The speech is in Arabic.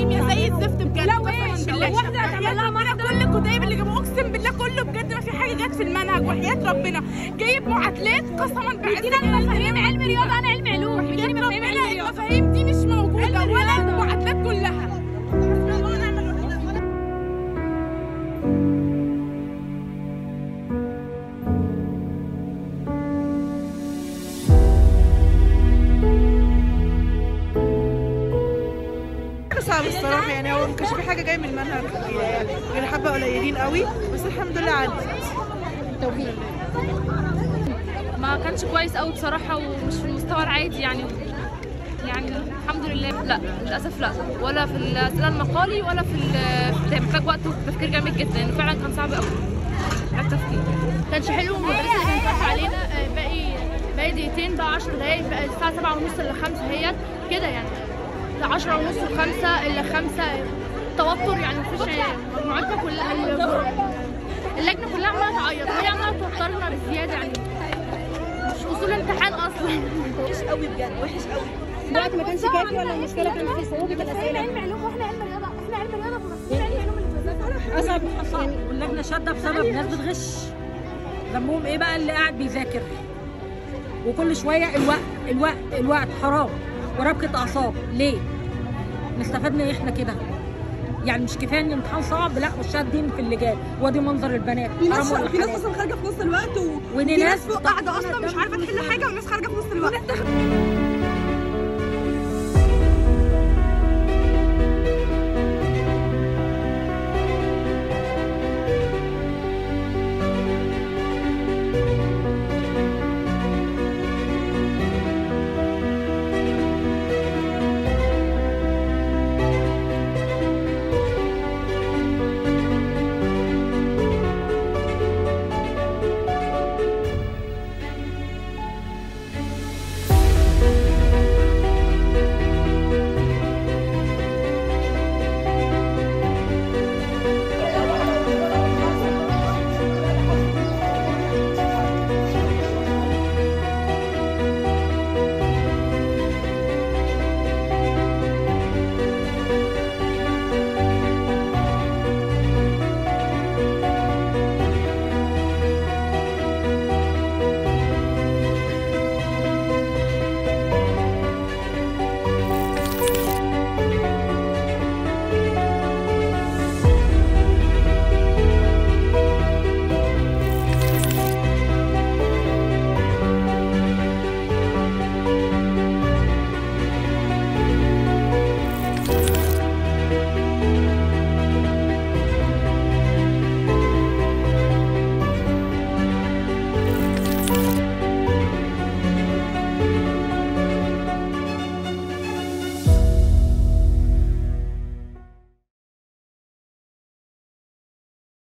كيمياء زي الزفت بجد. لا بالله. واحدة هتعمل لها ربنا كل الكتيب اللي جابوه اقسم بالله كله بجد ما في حاجة جت في المنهج. وحياة ربنا. جايب معادلات قسما بعز فاهمين علم رياضة. أنا علم علوم. علم ربنا المفاهيم ما كانش في حاجة جاية من المنهج. غير حبة قليلين قوي بس الحمد لله عدت. ما كانش كويس قوي بصراحة ومش في المستوى العادي يعني. يعني الحمد لله. لا للأسف لا. ولا في الأسئلة المقالي ولا في الكتاب. محتاج وقت وتفكير جامد جدا. فعلا كان صعب قوي. محتاج تفكير. كانش حلو المدرسة اللي كانت واقفه علينا. باقي باقي دقيقتين بقى 10 دقايق بقى الساعة 7 ونص إلا 5 هي كده يعني. 10 ونص ل5 إلا 5 توتر يعني مفيش مجموعتنا كلها ال- اللجنة كلها عماله تعيط. وهي عماله توترنا بزيادة يعني. مش أصول امتحان أصلا. وحش قوي بجد وحش قوي. الوقت ما كانش كافي ولا المشكلة كانت في صعوبة الاسئله علم علوم وإحنا علم رياضة إحنا علم رياضة بس علم علوم اللي أصعب اصعب واللجنة شادة بسبب ناس بتغش. ذنبهم إيه بقى اللي قاعد بيذاكر؟ وكل شوية الوقت الوقت الوقت حرام. وربكة أعصاب ليه؟ نستفدنا إيه إحنا كده؟ يعني مش كفاية إن الامتحان صعب لا وشادين في اللجان وادي منظر البنات في ناس في ناس؟ أصلا خارجة في نص الوقت و... في ناس قاعدة أصلا مش عارفة تحل حاجة وناس خارجة في نص الوقت